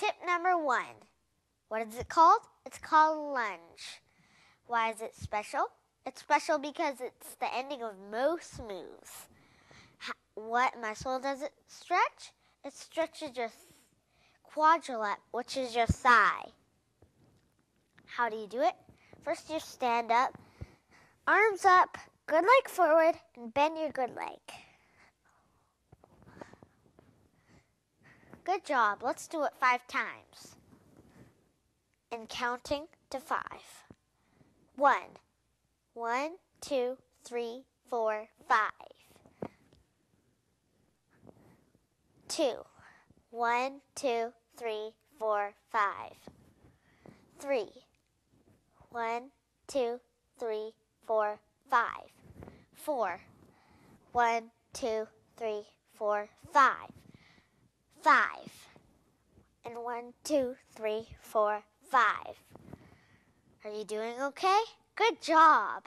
Tip number one. What is it called? It's called lunge. Why is it special? It's special because it's the ending of most moves. What muscle does it stretch? It stretches your quadricep, which is your thigh. How do you do it? First, you stand up, arms up, good leg forward, and bend your good leg. Good job. Let's do it five times. And counting to five. One, one, two, three, four, five. Two, one, two, three, four, five. Three, one, two, three, four, five. Four, one, two, three, four, five. Five. And one, two, three, four, five. Are you doing okay? Good job.